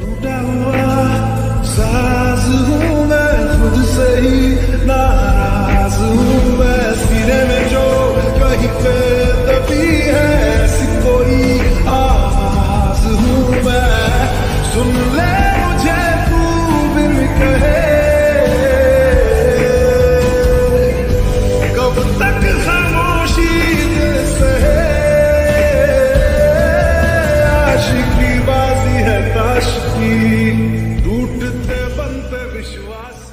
Down low. you are.